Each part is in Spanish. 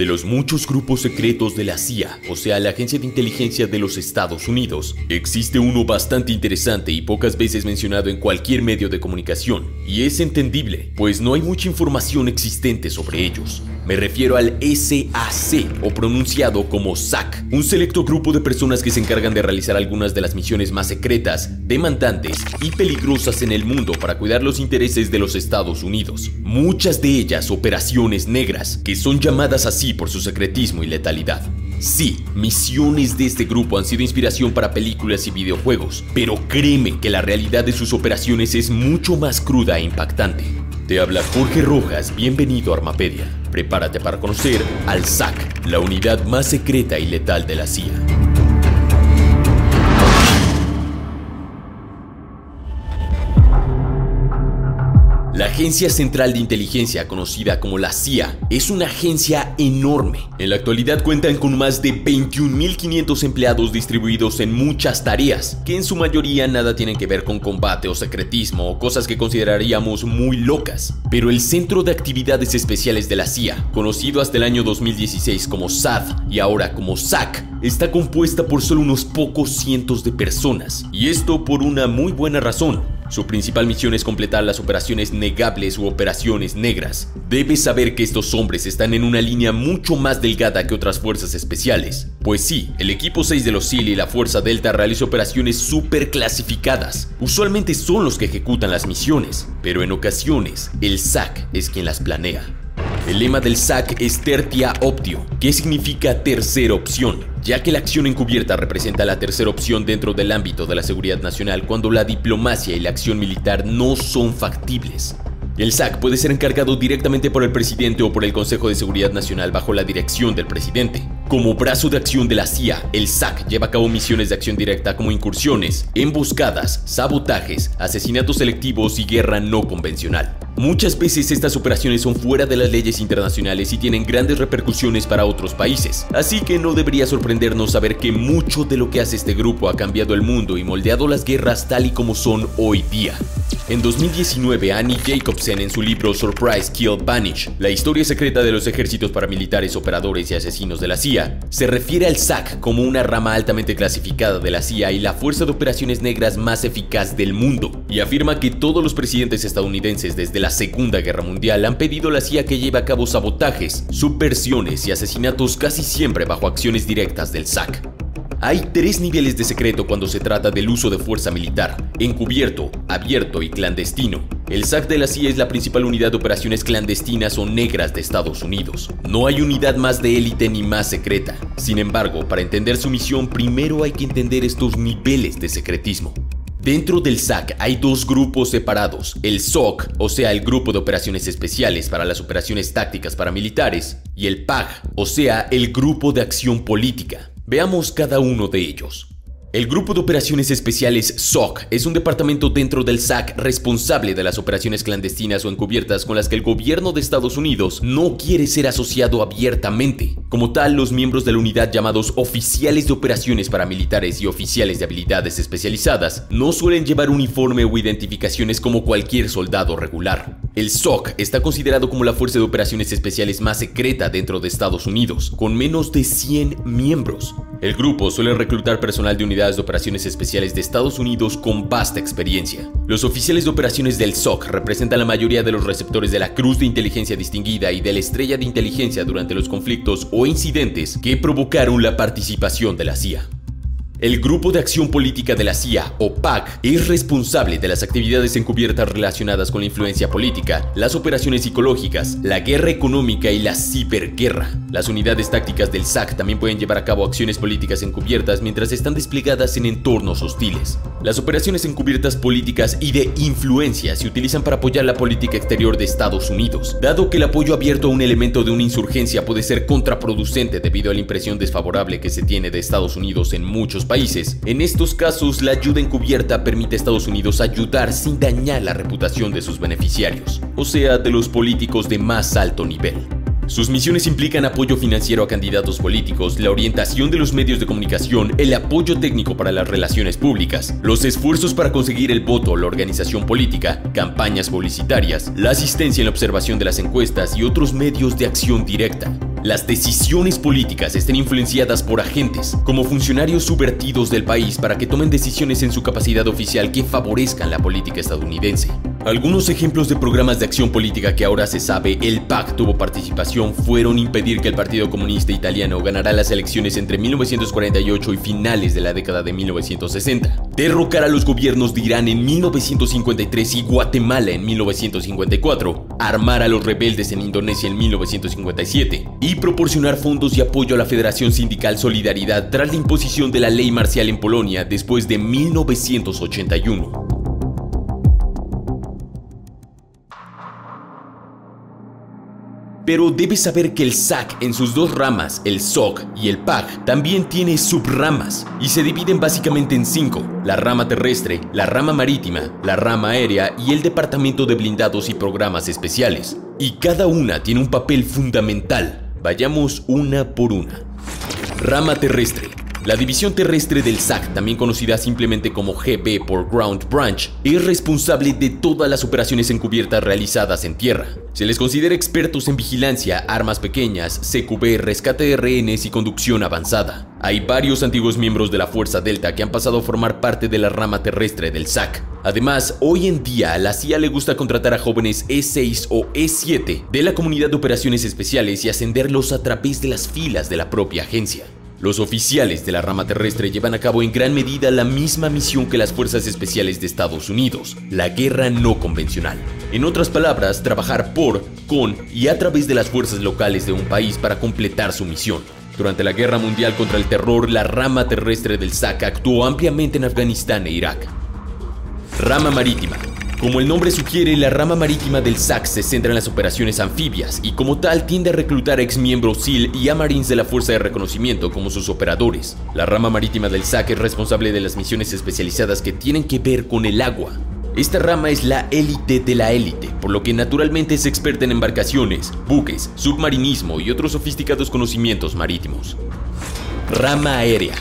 De los muchos grupos secretos de la CIA, o sea, la Agencia de Inteligencia de los Estados Unidos, existe uno bastante interesante y pocas veces mencionado en cualquier medio de comunicación, y es entendible, pues no hay mucha información existente sobre ellos. Me refiero al SAC, o pronunciado como SAC, un selecto grupo de personas que se encargan de realizar algunas de las misiones más secretas, demandantes y peligrosas en el mundo para cuidar los intereses de los Estados Unidos. Muchas de ellas operaciones negras, que son llamadas así por su secretismo y letalidad. Sí, misiones de este grupo han sido inspiración para películas y videojuegos, pero créeme que la realidad de sus operaciones es mucho más cruda e impactante. Te habla Jorge Rojas, bienvenido a Armapedia. Prepárate para conocer al SAC, la unidad más secreta y letal de la CIA. La Agencia Central de Inteligencia, conocida como la CIA, es una agencia enorme. En la actualidad cuentan con más de 21.500 empleados distribuidos en muchas tareas, que en su mayoría nada tienen que ver con combate o secretismo o cosas que consideraríamos muy locas. Pero el Centro de Actividades Especiales de la CIA, conocido hasta el año 2016 como SAD y ahora como SAC, está compuesta por solo unos pocos cientos de personas. Y esto por una muy buena razón su principal misión es completar las operaciones negables u operaciones negras. Debes saber que estos hombres están en una línea mucho más delgada que otras fuerzas especiales. Pues sí, el equipo 6 de los SEAL y la Fuerza Delta realiza operaciones super clasificadas. Usualmente son los que ejecutan las misiones, pero en ocasiones el SAC es quien las planea. El lema del SAC es Tertia Optio, que significa tercera opción, ya que la acción encubierta representa la tercera opción dentro del ámbito de la seguridad nacional cuando la diplomacia y la acción militar no son factibles. El SAC puede ser encargado directamente por el presidente o por el Consejo de Seguridad Nacional bajo la dirección del presidente. Como brazo de acción de la CIA, el SAC lleva a cabo misiones de acción directa como incursiones, emboscadas, sabotajes, asesinatos selectivos y guerra no convencional. Muchas veces estas operaciones son fuera de las leyes internacionales y tienen grandes repercusiones para otros países, así que no debería sorprendernos saber que mucho de lo que hace este grupo ha cambiado el mundo y moldeado las guerras tal y como son hoy día. En 2019, Annie Jacobsen en su libro Surprise Kill Vanish, la historia secreta de los ejércitos paramilitares, operadores y asesinos de la CIA, se refiere al SAC como una rama altamente clasificada de la CIA y la fuerza de operaciones negras más eficaz del mundo, y afirma que todos los presidentes estadounidenses desde la Segunda Guerra Mundial han pedido a la CIA que lleve a cabo sabotajes, subversiones y asesinatos casi siempre bajo acciones directas del SAC. Hay tres niveles de secreto cuando se trata del uso de fuerza militar, encubierto, abierto y clandestino. El SAC de la CIA es la principal unidad de operaciones clandestinas o negras de Estados Unidos. No hay unidad más de élite ni más secreta. Sin embargo, para entender su misión, primero hay que entender estos niveles de secretismo. Dentro del SAC hay dos grupos separados, el SOC, o sea el Grupo de Operaciones Especiales para las Operaciones Tácticas Paramilitares, y el PAG, o sea el Grupo de Acción Política. Veamos cada uno de ellos. El Grupo de Operaciones Especiales SOC es un departamento dentro del SAC responsable de las operaciones clandestinas o encubiertas con las que el gobierno de Estados Unidos no quiere ser asociado abiertamente. Como tal, los miembros de la unidad llamados oficiales de operaciones paramilitares y oficiales de habilidades especializadas no suelen llevar uniforme o identificaciones como cualquier soldado regular. El SOC está considerado como la fuerza de operaciones especiales más secreta dentro de Estados Unidos, con menos de 100 miembros. El grupo suele reclutar personal de unidades de operaciones especiales de Estados Unidos con vasta experiencia. Los oficiales de operaciones del SOC representan la mayoría de los receptores de la Cruz de Inteligencia Distinguida y de la Estrella de Inteligencia durante los conflictos o incidentes que provocaron la participación de la CIA. El Grupo de Acción Política de la CIA, o PAC, es responsable de las actividades encubiertas relacionadas con la influencia política, las operaciones psicológicas, la guerra económica y la ciberguerra. Las unidades tácticas del SAC también pueden llevar a cabo acciones políticas encubiertas mientras están desplegadas en entornos hostiles. Las operaciones encubiertas políticas y de influencia se utilizan para apoyar la política exterior de Estados Unidos, dado que el apoyo abierto a un elemento de una insurgencia puede ser contraproducente debido a la impresión desfavorable que se tiene de Estados Unidos en muchos países. En estos casos, la ayuda encubierta permite a Estados Unidos ayudar sin dañar la reputación de sus beneficiarios, o sea, de los políticos de más alto nivel. Sus misiones implican apoyo financiero a candidatos políticos, la orientación de los medios de comunicación, el apoyo técnico para las relaciones públicas, los esfuerzos para conseguir el voto, la organización política, campañas publicitarias, la asistencia en la observación de las encuestas y otros medios de acción directa. Las decisiones políticas estén influenciadas por agentes, como funcionarios subvertidos del país para que tomen decisiones en su capacidad oficial que favorezcan la política estadounidense. Algunos ejemplos de programas de acción política que ahora se sabe el PAC tuvo participación fueron impedir que el Partido Comunista Italiano ganara las elecciones entre 1948 y finales de la década de 1960, derrocar a los gobiernos de Irán en 1953 y Guatemala en 1954, armar a los rebeldes en Indonesia en 1957 y proporcionar fondos y apoyo a la Federación Sindical Solidaridad tras la imposición de la ley marcial en Polonia después de 1981. Pero debes saber que el SAC en sus dos ramas, el SOC y el PAC, también tiene subramas y se dividen básicamente en cinco, la rama terrestre, la rama marítima, la rama aérea y el departamento de blindados y programas especiales. Y cada una tiene un papel fundamental. Vayamos una por una. Rama terrestre. La división terrestre del SAC, también conocida simplemente como GB por Ground Branch, es responsable de todas las operaciones encubiertas realizadas en tierra. Se les considera expertos en vigilancia, armas pequeñas, CQB, rescate de rehenes y conducción avanzada. Hay varios antiguos miembros de la Fuerza Delta que han pasado a formar parte de la rama terrestre del SAC. Además, hoy en día a la CIA le gusta contratar a jóvenes E6 o E7 de la comunidad de operaciones especiales y ascenderlos a través de las filas de la propia agencia. Los oficiales de la rama terrestre llevan a cabo en gran medida la misma misión que las fuerzas especiales de Estados Unidos, la guerra no convencional. En otras palabras, trabajar por, con y a través de las fuerzas locales de un país para completar su misión. Durante la guerra mundial contra el terror, la rama terrestre del SAC actuó ampliamente en Afganistán e Irak. Rama marítima. Como el nombre sugiere, la rama marítima del SAC se centra en las operaciones anfibias y como tal tiende a reclutar ex miembros SEAL y a Marines de la Fuerza de Reconocimiento como sus operadores. La rama marítima del SAC es responsable de las misiones especializadas que tienen que ver con el agua. Esta rama es la élite de la élite, por lo que naturalmente es experta en embarcaciones, buques, submarinismo y otros sofisticados conocimientos marítimos. Rama aérea.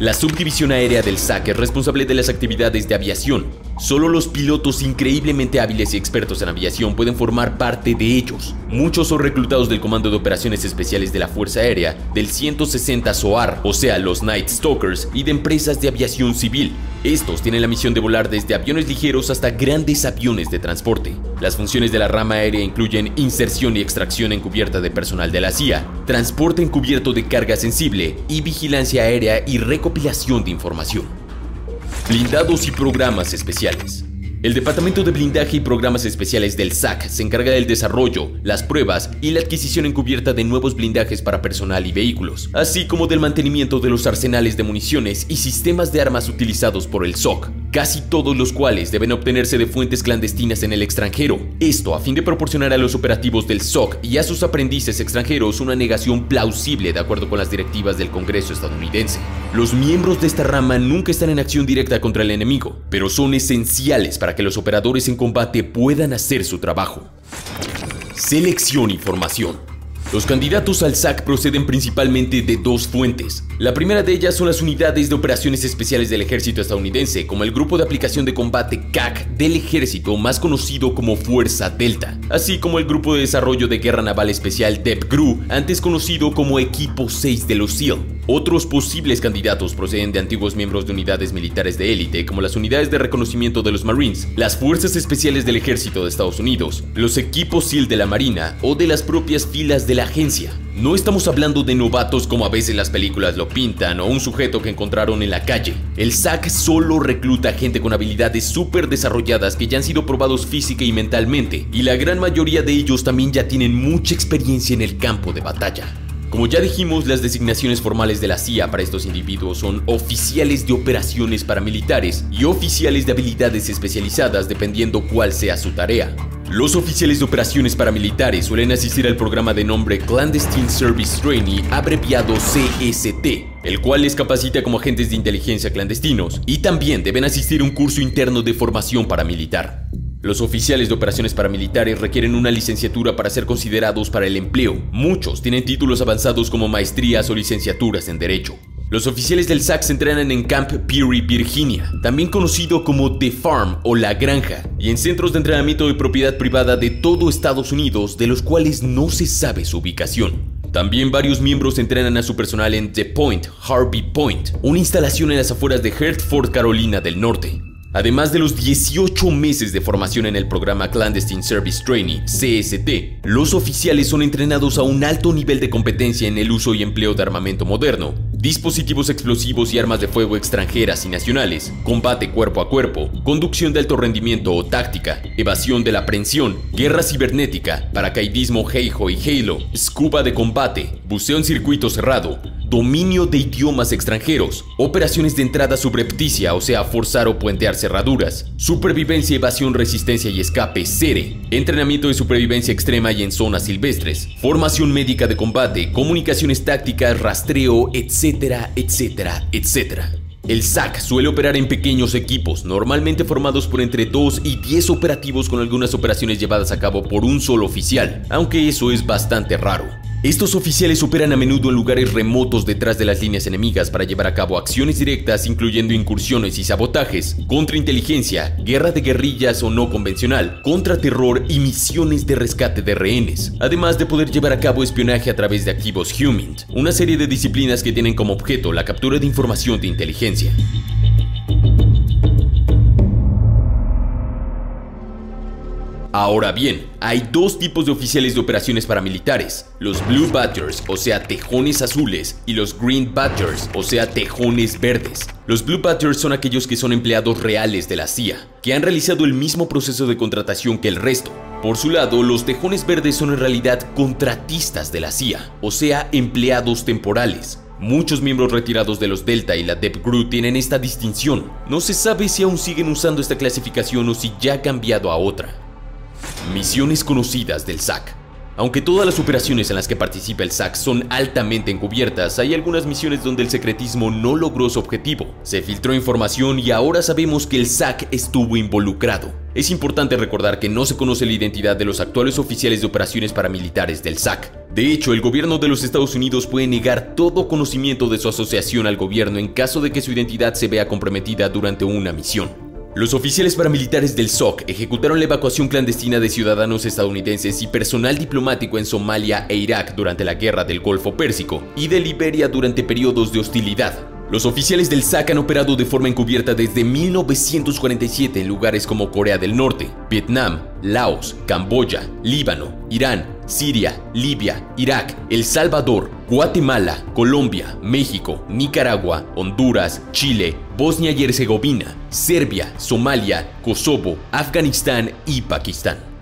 La subdivisión aérea del SAC es responsable de las actividades de aviación. Solo los pilotos increíblemente hábiles y expertos en aviación pueden formar parte de ellos. Muchos son reclutados del Comando de Operaciones Especiales de la Fuerza Aérea, del 160 SOAR, o sea, los Night Stalkers, y de empresas de aviación civil. Estos tienen la misión de volar desde aviones ligeros hasta grandes aviones de transporte. Las funciones de la rama aérea incluyen inserción y extracción encubierta de personal de la CIA, transporte encubierto de carga sensible y vigilancia aérea y recopilación de información. Blindados y programas especiales. El Departamento de Blindaje y Programas Especiales del SAC se encarga del desarrollo, las pruebas y la adquisición encubierta de nuevos blindajes para personal y vehículos, así como del mantenimiento de los arsenales de municiones y sistemas de armas utilizados por el SOC, casi todos los cuales deben obtenerse de fuentes clandestinas en el extranjero. Esto a fin de proporcionar a los operativos del SOC y a sus aprendices extranjeros una negación plausible de acuerdo con las directivas del Congreso estadounidense. Los miembros de esta rama nunca están en acción directa contra el enemigo, pero son esenciales para que los operadores en combate puedan hacer su trabajo. Selección y formación. Los candidatos al SAC proceden principalmente de dos fuentes. La primera de ellas son las unidades de operaciones especiales del ejército estadounidense, como el grupo de aplicación de combate CAC del ejército más conocido como Fuerza Delta, así como el grupo de desarrollo de guerra naval especial DEPGRU, antes conocido como Equipo 6 de los SEAL. Otros posibles candidatos proceden de antiguos miembros de unidades militares de élite, como las unidades de reconocimiento de los Marines, las Fuerzas Especiales del Ejército de Estados Unidos, los equipos SEAL de la Marina o de las propias filas de la agencia. No estamos hablando de novatos como a veces las películas lo pintan o un sujeto que encontraron en la calle. El SAC solo recluta gente con habilidades súper desarrolladas que ya han sido probados física y mentalmente, y la gran mayoría de ellos también ya tienen mucha experiencia en el campo de batalla. Como ya dijimos, las designaciones formales de la CIA para estos individuos son oficiales de operaciones paramilitares y oficiales de habilidades especializadas dependiendo cuál sea su tarea. Los oficiales de operaciones paramilitares suelen asistir al programa de nombre Clandestine Service Trainee, abreviado CST, el cual les capacita como agentes de inteligencia clandestinos, y también deben asistir a un curso interno de formación paramilitar. Los oficiales de operaciones paramilitares requieren una licenciatura para ser considerados para el empleo. Muchos tienen títulos avanzados como maestrías o licenciaturas en Derecho. Los oficiales del SAC se entrenan en Camp Peary, Virginia, también conocido como The Farm o La Granja, y en centros de entrenamiento de propiedad privada de todo Estados Unidos, de los cuales no se sabe su ubicación. También varios miembros entrenan a su personal en The Point, Harvey Point, una instalación en las afueras de Hertford, Carolina del Norte. Además de los 18 meses de formación en el programa Clandestine Service Training, CST, los oficiales son entrenados a un alto nivel de competencia en el uso y empleo de armamento moderno, dispositivos explosivos y armas de fuego extranjeras y nacionales, combate cuerpo a cuerpo, conducción de alto rendimiento o táctica, evasión de la aprehensión, guerra cibernética, paracaidismo Heiho y Halo, scuba de combate, buceo en circuito cerrado, dominio de idiomas extranjeros, operaciones de entrada subrepticia, o sea, forzar o puentear cerraduras, supervivencia, evasión, resistencia y escape, SERE, entrenamiento de supervivencia extrema y en zonas silvestres, formación médica de combate, comunicaciones tácticas, rastreo, etcétera, etcétera, etcétera. El SAC suele operar en pequeños equipos, normalmente formados por entre 2 y 10 operativos con algunas operaciones llevadas a cabo por un solo oficial, aunque eso es bastante raro. Estos oficiales operan a menudo en lugares remotos detrás de las líneas enemigas para llevar a cabo acciones directas incluyendo incursiones y sabotajes, contrainteligencia, guerra de guerrillas o no convencional, contraterror y misiones de rescate de rehenes, además de poder llevar a cabo espionaje a través de activos Humint, una serie de disciplinas que tienen como objeto la captura de información de inteligencia. Ahora bien, hay dos tipos de oficiales de operaciones paramilitares, los Blue Badgers, o sea, tejones azules, y los Green Badgers, o sea, tejones verdes. Los Blue Badgers son aquellos que son empleados reales de la CIA, que han realizado el mismo proceso de contratación que el resto. Por su lado, los tejones verdes son en realidad contratistas de la CIA, o sea, empleados temporales. Muchos miembros retirados de los Delta y la Deep Group tienen esta distinción. No se sabe si aún siguen usando esta clasificación o si ya ha cambiado a otra. Misiones conocidas del SAC. Aunque todas las operaciones en las que participa el SAC son altamente encubiertas, hay algunas misiones donde el secretismo no logró su objetivo. Se filtró información y ahora sabemos que el SAC estuvo involucrado. Es importante recordar que no se conoce la identidad de los actuales oficiales de operaciones paramilitares del SAC. De hecho, el gobierno de los Estados Unidos puede negar todo conocimiento de su asociación al gobierno en caso de que su identidad se vea comprometida durante una misión. Los oficiales paramilitares del SOC ejecutaron la evacuación clandestina de ciudadanos estadounidenses y personal diplomático en Somalia e Irak durante la Guerra del Golfo Pérsico y de Liberia durante periodos de hostilidad. Los oficiales del SAC han operado de forma encubierta desde 1947 en lugares como Corea del Norte, Vietnam, Laos, Camboya, Líbano, Irán, Siria, Libia, Irak, El Salvador, Guatemala, Colombia, México, Nicaragua, Honduras, Chile, Bosnia y Herzegovina, Serbia, Somalia, Kosovo, Afganistán y Pakistán.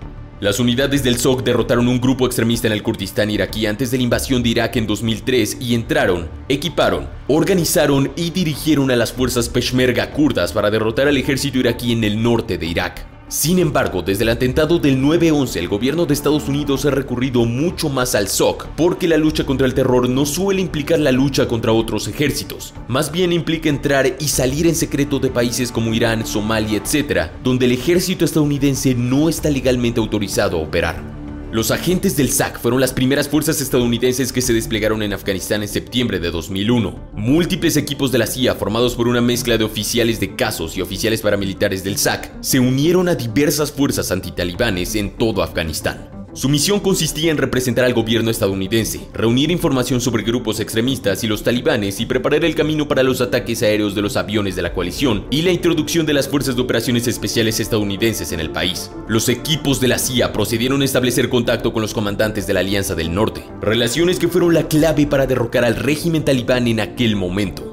Las unidades del SOC derrotaron un grupo extremista en el Kurdistán iraquí antes de la invasión de Irak en 2003 y entraron, equiparon, organizaron y dirigieron a las fuerzas Peshmerga kurdas para derrotar al ejército iraquí en el norte de Irak. Sin embargo, desde el atentado del 9-11 el gobierno de Estados Unidos ha recurrido mucho más al SOC, porque la lucha contra el terror no suele implicar la lucha contra otros ejércitos, más bien implica entrar y salir en secreto de países como Irán, Somalia, etc., donde el ejército estadounidense no está legalmente autorizado a operar. Los agentes del SAC fueron las primeras fuerzas estadounidenses que se desplegaron en Afganistán en septiembre de 2001. Múltiples equipos de la CIA, formados por una mezcla de oficiales de casos y oficiales paramilitares del SAC, se unieron a diversas fuerzas antitalibanes en todo Afganistán. Su misión consistía en representar al gobierno estadounidense, reunir información sobre grupos extremistas y los talibanes y preparar el camino para los ataques aéreos de los aviones de la coalición y la introducción de las fuerzas de operaciones especiales estadounidenses en el país. Los equipos de la CIA procedieron a establecer contacto con los comandantes de la Alianza del Norte, relaciones que fueron la clave para derrocar al régimen talibán en aquel momento.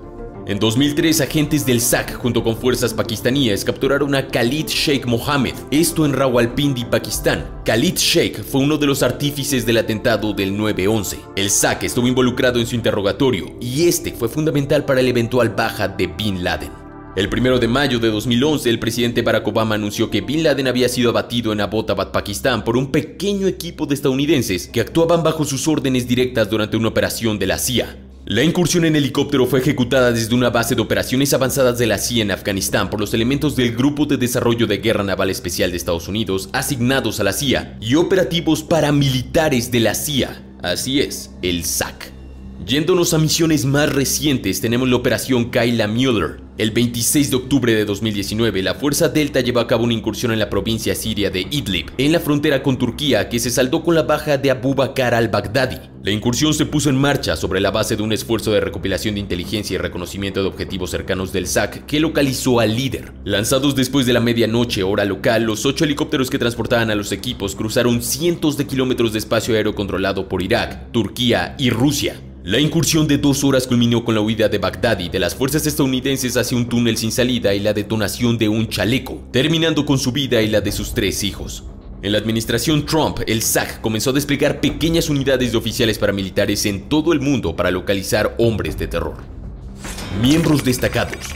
En 2003, agentes del SAC junto con fuerzas pakistaníes capturaron a Khalid Sheikh Mohammed, esto en Rawalpindi, Pakistán. Khalid Sheikh fue uno de los artífices del atentado del 9-11. El SAC estuvo involucrado en su interrogatorio y este fue fundamental para el eventual baja de Bin Laden. El 1 de mayo de 2011, el presidente Barack Obama anunció que Bin Laden había sido abatido en Abbottabad, Pakistán, por un pequeño equipo de estadounidenses que actuaban bajo sus órdenes directas durante una operación de la CIA. La incursión en helicóptero fue ejecutada desde una base de operaciones avanzadas de la CIA en Afganistán por los elementos del Grupo de Desarrollo de Guerra Naval Especial de Estados Unidos asignados a la CIA y operativos paramilitares de la CIA, así es, el SAC. Yéndonos a misiones más recientes tenemos la operación Kyla Mueller, El 26 de octubre de 2019, la Fuerza Delta llevó a cabo una incursión en la provincia siria de Idlib, en la frontera con Turquía, que se saldó con la baja de Abu Bakr al-Baghdadi. La incursión se puso en marcha sobre la base de un esfuerzo de recopilación de inteligencia y reconocimiento de objetivos cercanos del SAC que localizó al líder. Lanzados después de la medianoche hora local, los ocho helicópteros que transportaban a los equipos cruzaron cientos de kilómetros de espacio aéreo controlado por Irak, Turquía y Rusia. La incursión de dos horas culminó con la huida de Baghdadi de las fuerzas estadounidenses hacia un túnel sin salida y la detonación de un chaleco, terminando con su vida y la de sus tres hijos. En la administración Trump, el SAC comenzó a desplegar pequeñas unidades de oficiales paramilitares en todo el mundo para localizar hombres de terror. Miembros destacados.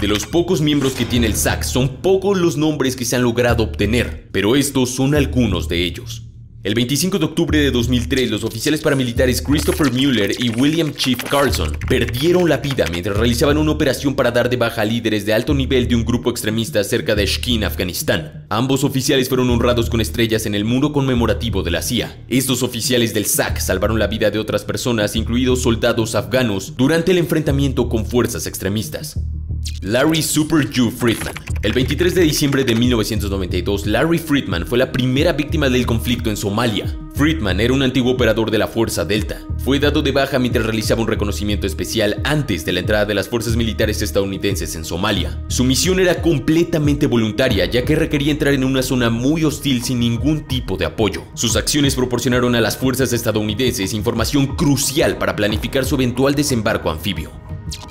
De los pocos miembros que tiene el SAC, son pocos los nombres que se han logrado obtener, pero estos son algunos de ellos. El 25 de octubre de 2003, los oficiales paramilitares Christopher Mueller y William Chief Carlson perdieron la vida mientras realizaban una operación para dar de baja a líderes de alto nivel de un grupo extremista cerca de Shkin, Afganistán. Ambos oficiales fueron honrados con estrellas en el muro conmemorativo de la CIA. Estos oficiales del SAC salvaron la vida de otras personas, incluidos soldados afganos, durante el enfrentamiento con fuerzas extremistas. Larry Super Jew Friedman. El 23 de diciembre de 1992, Larry Friedman fue la primera víctima del conflicto en Somalia. Friedman era un antiguo operador de la Fuerza Delta. Fue dado de baja mientras realizaba un reconocimiento especial antes de la entrada de las fuerzas militares estadounidenses en Somalia. Su misión era completamente voluntaria, ya que requería entrar en una zona muy hostil sin ningún tipo de apoyo. Sus acciones proporcionaron a las fuerzas estadounidenses información crucial para planificar su eventual desembarco anfibio.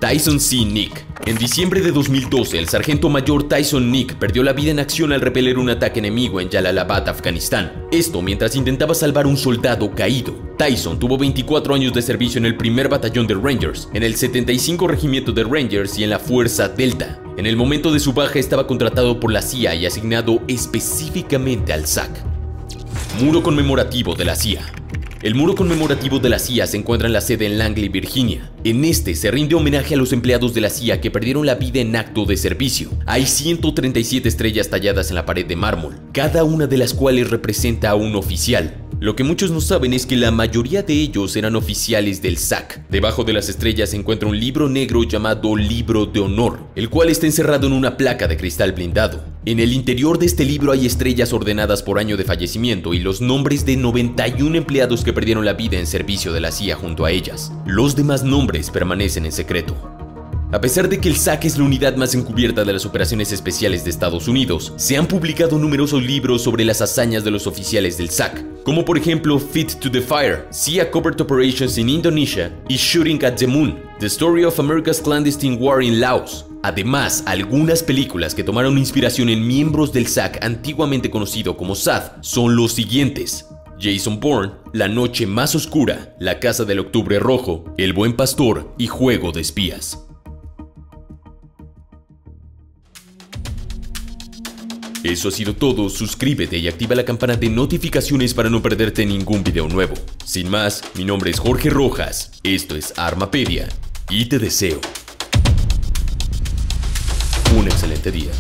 Tyson C. Nick. En diciembre de 2012, el sargento mayor Tyson Nick perdió la vida en acción al repeler un ataque enemigo en Jalalabad, Afganistán. Esto mientras intentaba salvar un soldado caído. Tyson tuvo 24 años de servicio en el primer batallón de Rangers, en el 75 Regimiento de Rangers y en la Fuerza Delta. En el momento de su baja estaba contratado por la CIA y asignado específicamente al SAC. Muro conmemorativo de la CIA. El muro conmemorativo de la CIA se encuentra en la sede en Langley, Virginia. En este se rinde homenaje a los empleados de la CIA que perdieron la vida en acto de servicio. Hay 137 estrellas talladas en la pared de mármol, cada una de las cuales representa a un oficial. Lo que muchos no saben es que la mayoría de ellos eran oficiales del SAC. Debajo de las estrellas se encuentra un libro negro llamado Libro de Honor, el cual está encerrado en una placa de cristal blindado. En el interior de este libro hay estrellas ordenadas por año de fallecimiento y los nombres de 91 empleados que perdieron la vida en servicio de la CIA junto a ellas. Los demás nombres permanecen en secreto. A pesar de que el SAC es la unidad más encubierta de las operaciones especiales de Estados Unidos, se han publicado numerosos libros sobre las hazañas de los oficiales del SAC, como por ejemplo Fit to the Fire, CIA Covert Operations in Indonesia y Shooting at the Moon, The Story of America's Clandestine War in Laos, Además, algunas películas que tomaron inspiración en miembros del SAC antiguamente conocido como SAD son los siguientes. Jason Bourne, La Noche Más Oscura, La Casa del Octubre Rojo, El Buen Pastor y Juego de Espías. Eso ha sido todo, suscríbete y activa la campana de notificaciones para no perderte ningún video nuevo. Sin más, mi nombre es Jorge Rojas, esto es Armapedia y te deseo un excelente día.